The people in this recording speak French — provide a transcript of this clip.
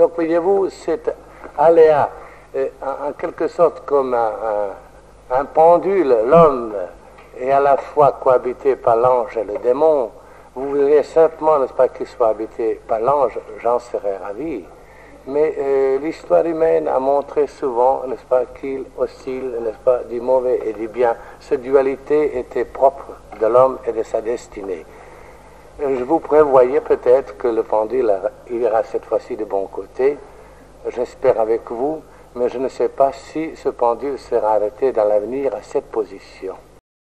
Donc, voyez-vous, cet aléa, en, quelque sorte comme un, pendule, l'homme est à la fois cohabité par l'ange et le démon. Vous voudriez certainement, n'est-ce pas, qu'il soit habité par l'ange, j'en serais ravi. Mais euh, l'histoire humaine a montré souvent, n'est-ce pas, qu'il oscille, n'est-ce pas, du mauvais et du bien. Cette dualité était propre de l'homme et de sa destinée. Je vous prévoyais peut-être que le pendule ira cette fois-ci de bon côté. J'espère avec vous, mais je ne sais pas si ce pendule sera arrêté dans l'avenir à cette position.